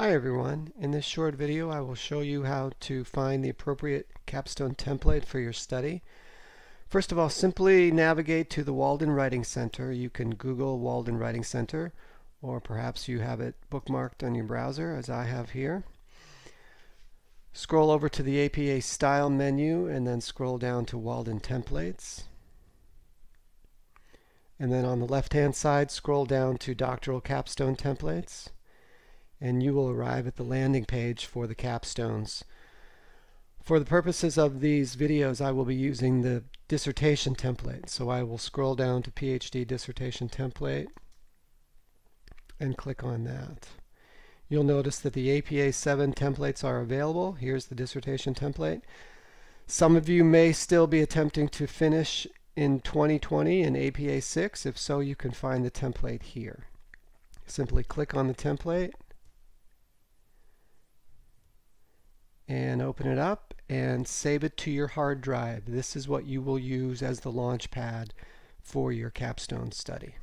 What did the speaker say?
Hi everyone. In this short video I will show you how to find the appropriate capstone template for your study. First of all, simply navigate to the Walden Writing Center. You can Google Walden Writing Center or perhaps you have it bookmarked on your browser as I have here. Scroll over to the APA Style menu and then scroll down to Walden Templates. And then on the left hand side scroll down to Doctoral Capstone Templates and you will arrive at the landing page for the capstones. For the purposes of these videos, I will be using the dissertation template. So I will scroll down to PhD dissertation template and click on that. You'll notice that the APA 7 templates are available. Here's the dissertation template. Some of you may still be attempting to finish in 2020 in APA 6. If so, you can find the template here. Simply click on the template and open it up and save it to your hard drive. This is what you will use as the launch pad for your capstone study.